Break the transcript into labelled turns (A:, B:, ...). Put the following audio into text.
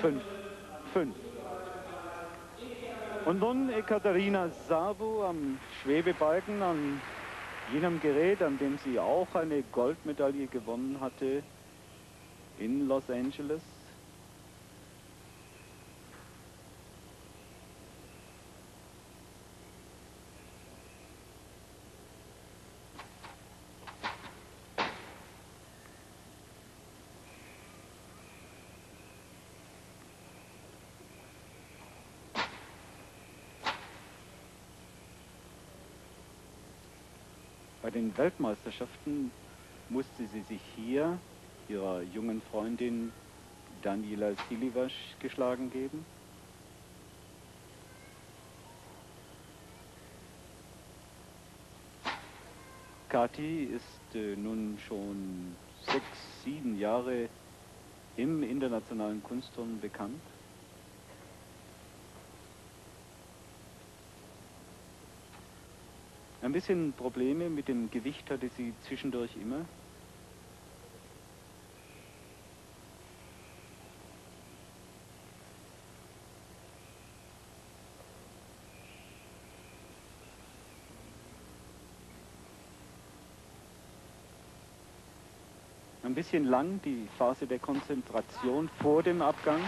A: Fünf. Fünf. Und nun Ekaterina Sabu am Schwebebalken, an jenem Gerät, an dem sie auch eine Goldmedaille gewonnen hatte in Los Angeles. Bei den Weltmeisterschaften musste sie sich hier ihrer jungen Freundin Daniela Silivash geschlagen geben. Kati ist äh, nun schon sechs, sieben Jahre im internationalen Kunstturnen bekannt. Ein bisschen Probleme mit dem Gewicht hatte sie zwischendurch immer. Ein bisschen lang die Phase der Konzentration vor dem Abgang.